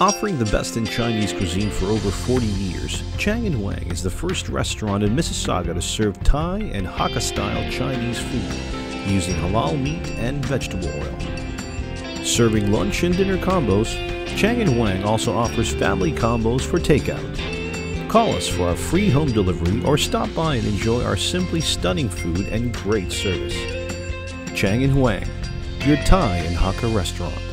Offering the best in Chinese cuisine for over 40 years, Chang and Huang is the first restaurant in Mississauga to serve Thai and Hakka style Chinese food using halal meat and vegetable oil. Serving lunch and dinner combos, Chang and Huang also offers family combos for takeout. Call us for our free home delivery or stop by and enjoy our simply stunning food and great service. Chang and Huang, your Thai and Hakka restaurant.